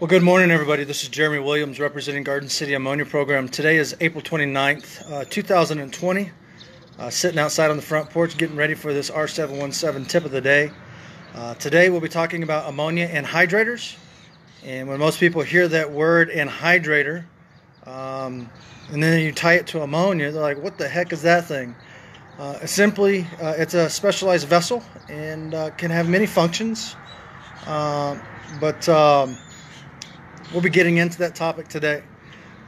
Well, good morning, everybody. This is Jeremy Williams representing Garden City Ammonia Program. Today is April 29th, uh, 2020. Uh, sitting outside on the front porch getting ready for this R717 tip of the day. Uh, today we'll be talking about ammonia anhydrators. And when most people hear that word anhydrator, um, and then you tie it to ammonia, they're like, what the heck is that thing? Uh, simply, uh, it's a specialized vessel and uh, can have many functions. but um, we'll be getting into that topic today.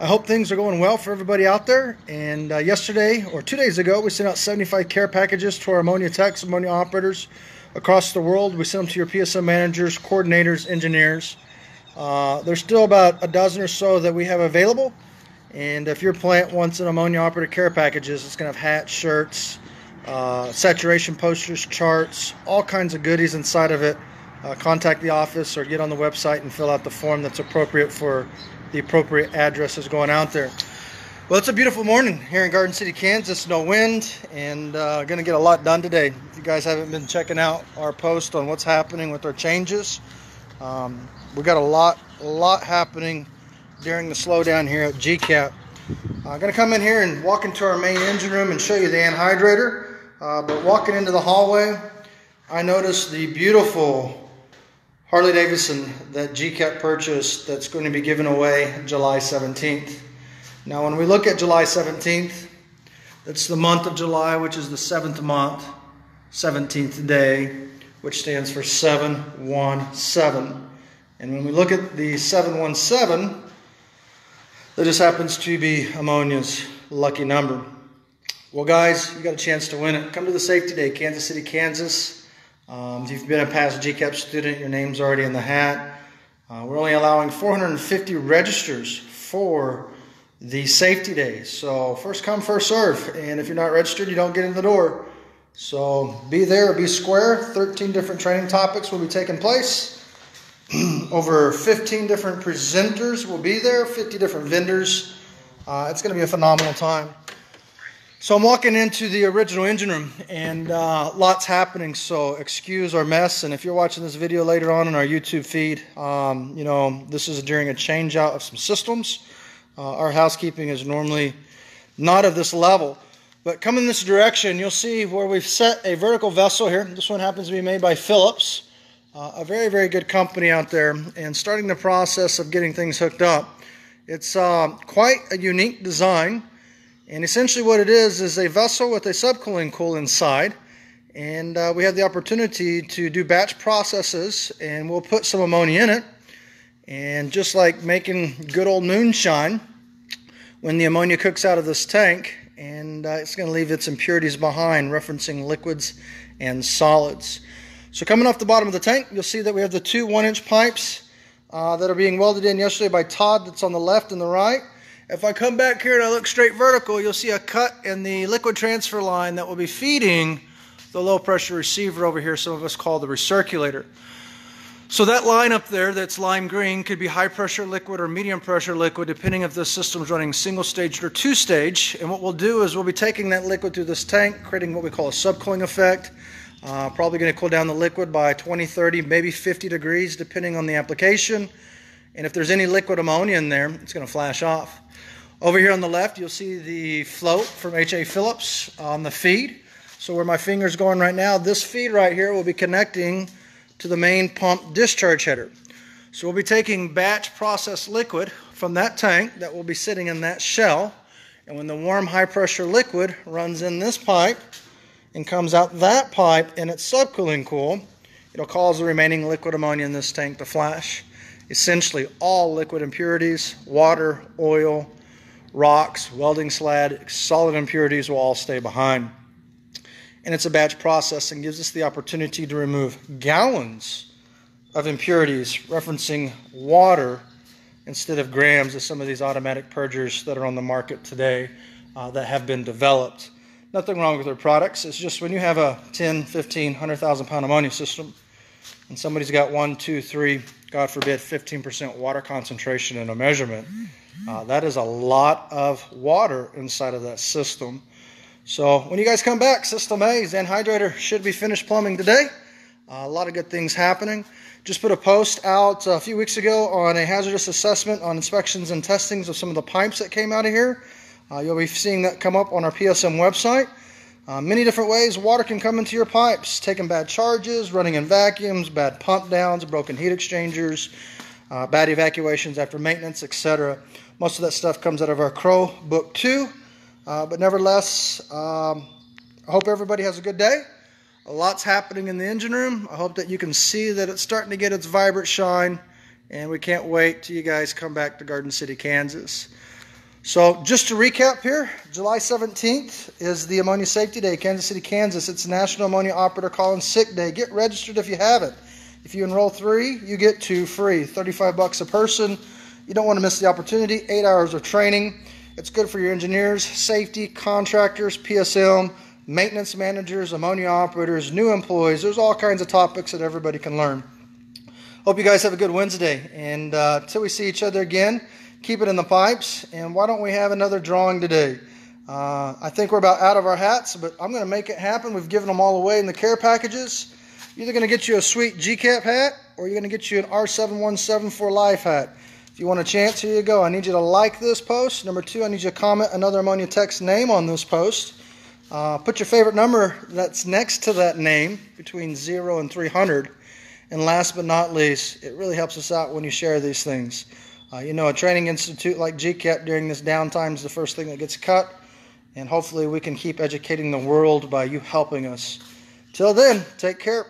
I hope things are going well for everybody out there. And uh, yesterday or two days ago, we sent out 75 care packages to our ammonia techs, ammonia operators across the world. We sent them to your PSO managers, coordinators, engineers. Uh, there's still about a dozen or so that we have available. And if your plant wants an ammonia operator care packages, it's going to have hats, shirts, uh, saturation posters, charts, all kinds of goodies inside of it uh, contact the office or get on the website and fill out the form that's appropriate for the appropriate addresses going out there. Well, it's a beautiful morning here in Garden City, Kansas. No wind, and uh, going to get a lot done today. If you guys haven't been checking out our post on what's happening with our changes, um, we got a lot, a lot happening during the slowdown here at GCAP. I'm uh, going to come in here and walk into our main engine room and show you the anhydrator. Uh, but walking into the hallway, I noticed the beautiful Harley Davidson that GCAP purchased that's going to be given away July 17th. Now, when we look at July 17th, that's the month of July, which is the seventh month, 17th day, which stands for 717. And when we look at the 717, that just happens to be ammonia's lucky number. Well, guys, you got a chance to win it. Come to the safety day, Kansas City, Kansas. Um, if you've been a past GCAP student, your name's already in the hat. Uh, we're only allowing 450 registers for the safety days. So first come, first serve. And if you're not registered, you don't get in the door. So be there, be square. 13 different training topics will be taking place. Over 15 different presenters will be there, 50 different vendors. Uh, it's going to be a phenomenal time. So I'm walking into the original engine room and uh, lots happening, so excuse our mess. And if you're watching this video later on in our YouTube feed, um, you know, this is during a change out of some systems. Uh, our housekeeping is normally not of this level. But come in this direction, you'll see where we've set a vertical vessel here. This one happens to be made by Phillips, uh, a very, very good company out there. And starting the process of getting things hooked up. It's uh, quite a unique design. And essentially what it is, is a vessel with a subcooling coil inside. And uh, we have the opportunity to do batch processes and we'll put some ammonia in it. And just like making good old moonshine, when the ammonia cooks out of this tank, and uh, it's going to leave its impurities behind, referencing liquids and solids. So coming off the bottom of the tank, you'll see that we have the two one-inch pipes uh, that are being welded in yesterday by Todd that's on the left and the right. If I come back here and I look straight vertical, you'll see a cut in the liquid transfer line that will be feeding the low pressure receiver over here, some of us call the recirculator. So that line up there that's lime green could be high pressure liquid or medium pressure liquid, depending if the system's running single stage or two stage. And what we'll do is we'll be taking that liquid through this tank, creating what we call a subcooling effect. Uh, probably going to cool down the liquid by 20, 30, maybe 50 degrees, depending on the application. And if there's any liquid ammonia in there, it's going to flash off. Over here on the left, you'll see the float from H.A. Phillips on the feed. So where my finger's going right now, this feed right here will be connecting to the main pump discharge header. So we'll be taking batch processed liquid from that tank that will be sitting in that shell. And when the warm high pressure liquid runs in this pipe and comes out that pipe and it's subcooling coil, it'll cause the remaining liquid ammonia in this tank to flash. Essentially all liquid impurities, water, oil, rocks, welding slag, solid impurities will all stay behind. And it's a batch process and gives us the opportunity to remove gallons of impurities, referencing water instead of grams of some of these automatic purgers that are on the market today uh, that have been developed. Nothing wrong with their products. It's just when you have a 10, 15, 100,000 pound ammonia system and somebody's got one, two, three, God forbid, 15% water concentration in a measurement, uh, that is a lot of water inside of that system. So when you guys come back, System A's anhydrator should be finished plumbing today. Uh, a lot of good things happening. Just put a post out a few weeks ago on a hazardous assessment on inspections and testings of some of the pipes that came out of here. Uh, you'll be seeing that come up on our PSM website. Uh, many different ways water can come into your pipes, taking bad charges, running in vacuums, bad pump downs, broken heat exchangers, uh, bad evacuations after maintenance, etc. Most of that stuff comes out of our Crow Book 2. Uh, but nevertheless, um, I hope everybody has a good day. A lot's happening in the engine room. I hope that you can see that it's starting to get its vibrant shine. And we can't wait till you guys come back to Garden City, Kansas. So just to recap here, July 17th is the Ammonia Safety Day, Kansas City, Kansas. It's National Ammonia Operator Call and Sick Day. Get registered if you haven't. If you enroll three, you get two free, 35 bucks a person. You don't want to miss the opportunity. Eight hours of training. It's good for your engineers, safety, contractors, PSM, maintenance managers, ammonia operators, new employees. There's all kinds of topics that everybody can learn. Hope you guys have a good Wednesday. And uh, until we see each other again, keep it in the pipes. And why don't we have another drawing today? Uh, I think we're about out of our hats, but I'm going to make it happen. We've given them all away in the care packages. Either going to get you a sweet GCAP hat or you're going to get you an R717 for life hat. If you want a chance, here you go. I need you to like this post. Number two, I need you to comment another Ammonia Tech's name on this post. Uh, put your favorite number that's next to that name between 0 and 300. And last but not least, it really helps us out when you share these things. Uh, you know, a training institute like GCAP during this downtime is the first thing that gets cut. And hopefully we can keep educating the world by you helping us. Till then, take care.